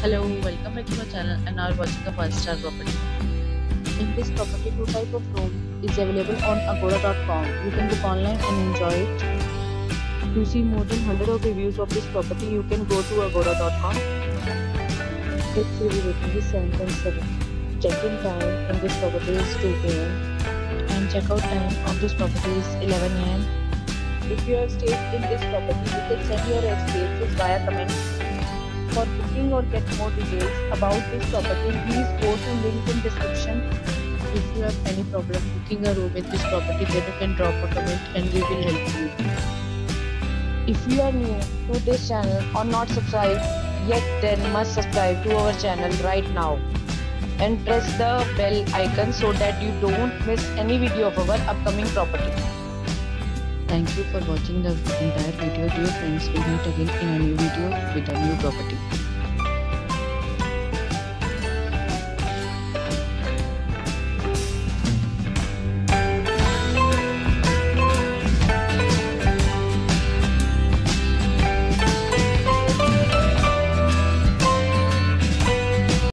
Hello, welcome back to my channel and now watching a 5 star property. In this property, two type of room is available on agoda.com. You can book online and enjoy it. To see more than 100 of reviews of this property, you can go to agoda.com. Its review rating is 7.7. Check-in time in this property is 2 pm and check-out time of this property is 11 am. If you have stayed in this property, you can send your experiences via comment for booking or get more details about this property, please go to link in description. If you have any problem booking a room in this property, then you can drop a comment and we will help you. If you are new to this channel or not subscribed yet, then must subscribe to our channel right now and press the bell icon so that you don't miss any video of our upcoming property. Thank you for watching the entire video. Dear friends, we'll meet again in a new video with a new property.